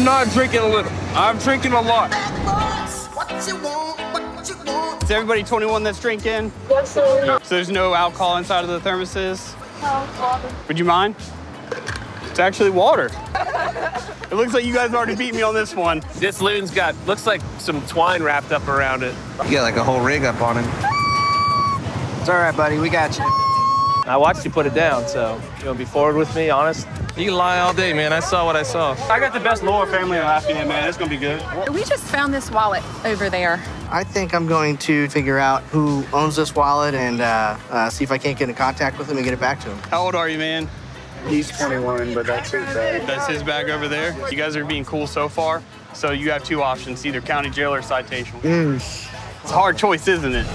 I'm not drinking a little. I'm drinking a lot. Is everybody 21 that's drinking? Yes, sir. So there's no alcohol inside of the thermoses? No, water. Would you mind? It's actually water. it looks like you guys already beat me on this one. This loon's got, looks like some twine wrapped up around it. You got like a whole rig up on him. It's all right, buddy. We got you. I watched you put it down, so you want to be forward with me, honest? You can lie all day, man. I saw what I saw. I got the best lower family in Lafayette, man. It's gonna be good. We just found this wallet over there. I think I'm going to figure out who owns this wallet and uh, uh, see if I can't get in contact with him and get it back to him. How old are you, man? He's 21, but that's his bag. That's his bag over there. You guys are being cool so far. So you have two options, either county jail or citation. It's a hard choice, isn't it?